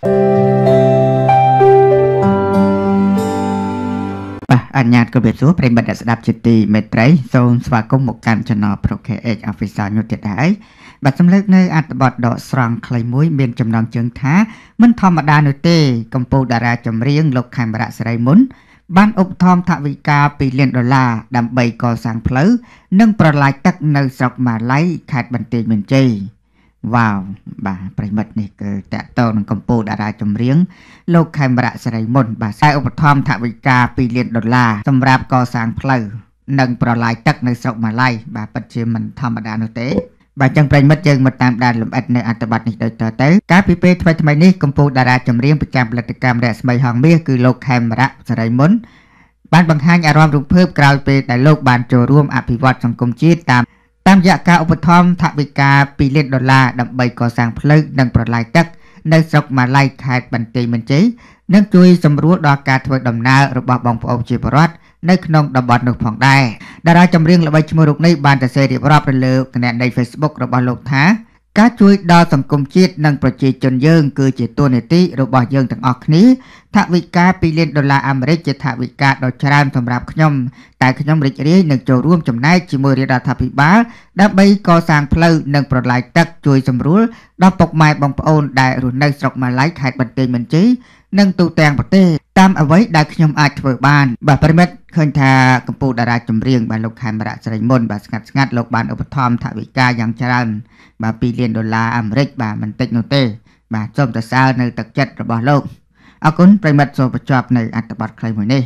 បាទអញ្ញាតគោរពសួរប្រិយមិត្តអ្នកស្ដាប់ជាទីមេត្រីសូមស្វាគមន៍មកកាន់ Channel Pro KH Official ញុទៀតដែរបាទសំឡេងនៅអត្ថបទដកស្រង់ខ្លីមួយ មានចំណងជើងថាមិនធម្មតានោះទេកម្ពុជាតារាចម្រៀងលោកខេមរៈសេរីមុនបានឧបត្ថម្ភថវិកា2លានដុល្លារដើម្បីកសាងផ្លូវនិងប្រឡាយទឹកនៅស្រុកម៉ាឡៃខេត្តបន្ទាយមានជ័យ វ៉ាវបាទប្រិមិត្តនេះគឺតកតនឹងកម្ពុជាតារាចម្រៀងលោកខេមរៈសេរីមុន បាទខ្សែឧបត្ថម្ភថវិកា2លានដុល្លារសម្រាប់កសាងផ្លូវនិងប្រឡាយទឹកនៅស្រុកម៉ាឡៃបាទពិតជាមិនធម្មតានោះទេបាទចឹងប្រិមិត្តយើងមកតាមដានលំអិតនៅអត្ថបទនេះដូចតទៅកាលពីពេលថ្មីថ្មីនេះកម្ពុជាតារាចម្រៀងប្រចាំផលិតកម្មរស្មីហងមាសគឺលោកខេមរៈសេរីមុនបានបង្ហាញអារម្មណ៍រំភើបក្រោយពេលដែលលោកបានចូលរួមអភិវឌ្ឍសង្គមជាតិតាម តាមរយៈការឧបត្ថម្ភថវិកា2លានដុល្លារដើម្បីកសាងផ្លូវនិងប្រឡាយទឹកនៅស្រុកម៉ាឡៃខេត្តបន្ទាយមានជ័យនិងជួយសម្រួលដល់ការធ្វើដំណើររបស់បងប្អូនជាពលរដ្ឋនៅក្នុងតំបន់នោះផងដែរតារាចម្រៀងល្បីឈ្មោះរូបនេះបានទៅសេរៀបរាប់ទៅលើគណនី Facebook របស់លោកថា ការជួយដល់សង្គមជាតិនិងប្រជាជនយើង គឺជាតួនាទីរបស់យើងទាំងអស់គ្នាថវិកា2លានដុល្លារអាមេរិកជាថវិកាដ៏ច្រើនសម្រាប់ខ្ញុំតែខ្ញុំរីករាយនឹងចូលរួមចំណែកជាមួយរាជរដ្ឋាភិបាលដើម្បីកសាងផ្លូវនិងប្រឡាយទឹកជួយសម្រួលដល់ពុកម៉ែបងប្អូនដែលរស់នៅស្រុកម៉ាឡៃខេត្តបន្ទាយមានជ័យនិងទូទាំងប្រទេសតាមអ្វីដែលខ្ញុំអាចធ្វើបានបាទប្រិមិត្ត ឃើញថាកម្ពុជាតារាចម្រៀងបាទលោកខេមរៈស្រីមុនបាទស្ងាត់ស្ងាត់លោកបានឧបត្ថម្ភថវិកាយ៉ាងច្រើនបាទ2លានដុល្លារអាមេរិកបាទមិនតិចនោះទេ បាទសូមសរសើរនៅទឹកចិត្តរបស់លោកអរគុណប្រិមិត្តសូមបញ្ចប់នៅអត្ថបទខ្លីមួយនេះ